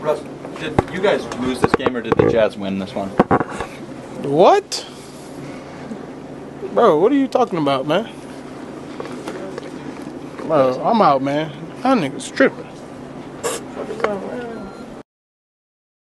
Russ, did you guys lose this game or did the Jazz win this one? What? Bro, what are you talking about, man? Bro, I'm out, man. That nigga's tripping.